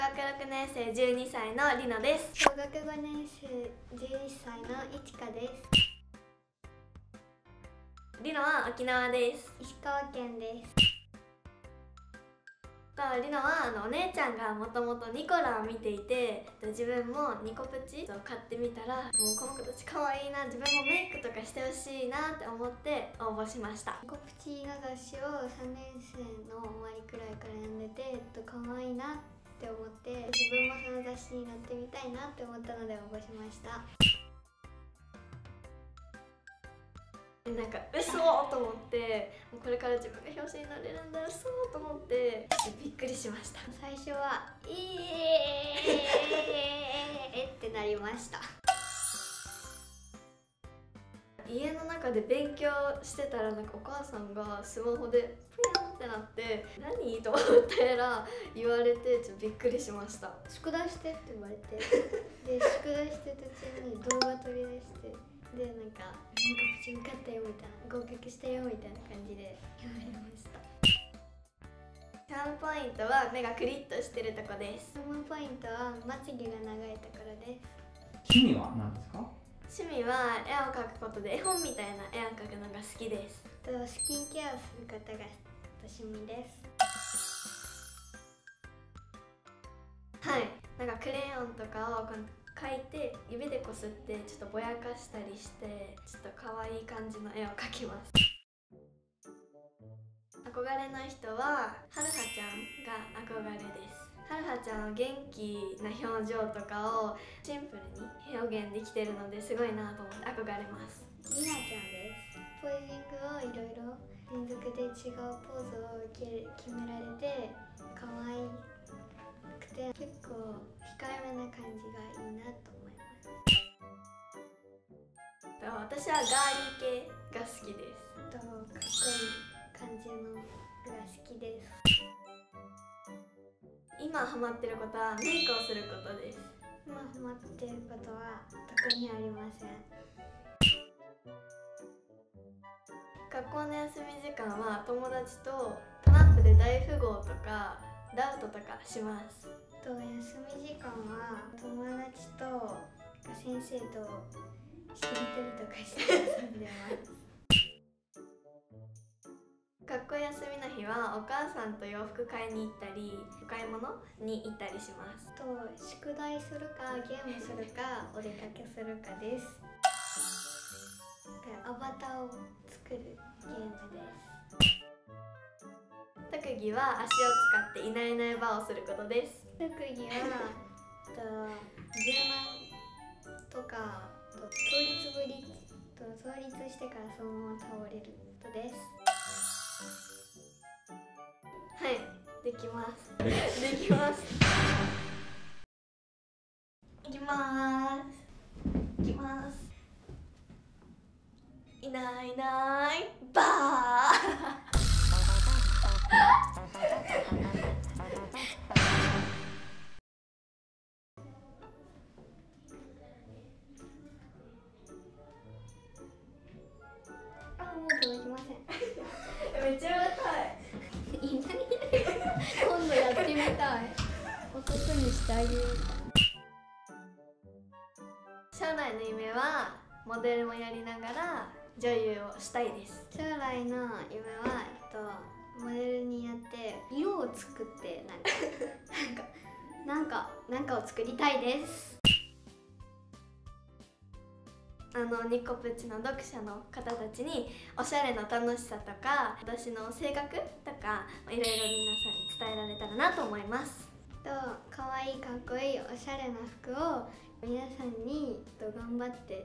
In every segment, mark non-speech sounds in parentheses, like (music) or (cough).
学6年生12歳のりのです。小学5年生11歳のいちかです。りのは沖縄です。石川県です。とりのはあのお姉ちゃんがもともとニコラを見ていて自分もニコプチを買ってみたらもうこの子たち可愛いな自分もメイクとかしてほしいなって思って応募しました。ニコプチの雑誌を3年生の終わりくらいから読んでて可愛いなって思って自分もその雑誌に載ってみたいなって思ったので応募しましたなんか嘘と思ってこれから自分が表紙になれるんだ嘘と思ってびっくりしました最初は「えー!」ってなりました家の中で勉強してたらなんかお母さんがスマホでプヤンってなって「何?」と思ったら言われてちょっとびっくりしました。宿題してって言われて。で宿題して途中に動画取り出して。でなんか「なんかプチ受かったよ」みたいな「合格したよ」みたいな感じで (laughs) 言われました。チャームポイントは目がクリッとしてるとこです。チャームポイントはまつげが長いところです。趣味は何ですか？趣味は絵を描くことで絵本みたいな絵を描くのが好きです。とスキンケアすることが趣味です。はい。なんかクレヨンとかを描いて指でこすってちょっとぼやかしたりしてちょっと可愛い感じの絵を描きます。(laughs) 憧れの人ははるはちゃんが憧れですはるはちゃんの元気な表情とかをシンプルに表現できてるのですごいなと思って憧れます。りなちゃんです。ポージングをいろいろ連続で違うポーズを決められて可愛くて結構控えめな感じがいいなと思います私はガーリー系が好きですとかっこいい感じのが好きです今ハマってることはメイクをすることです今ハマってることは特にありません。学校の休み時間は友達とトランプで大富豪とかダウトとかします。と休み時間は友達と先生としりとりとかして遊んでます (laughs) 学校休みの日はお母さんと洋服買いに行ったりお買い物に行ったりします。と宿題するかゲームするかお出かけするかです。アバターを作るゲームです。特技は足を使っていないいない場をすることです。特技はと柔軟とかと倒立ブリッジと倒立してからそのまま倒れることですはいできます。(laughs) できます。いきます。いきます。いないいない。ばー男にしてあげよう将来の夢はモデルもやりながら女優をしたいです。将来の夢は、えっと、モデルにやって色を作ってなんかなんかなんかを作りたいです。あのニコプチの読者の方たちにおしゃれの楽しさとか私の性格とかいろいろ皆さんに伝えられたらなと思います。と可愛いかっこいいおしゃれな服を皆さんにと頑張って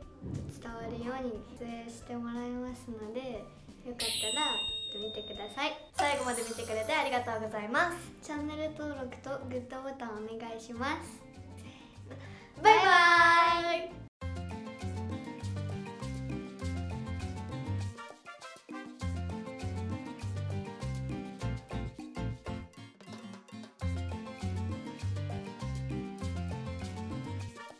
伝わるように撮影してもらいますのでよかったら見てください。最後まで見てくれてありがとうございます。チャンネル登録とグッドボタンお願いします。バイバイ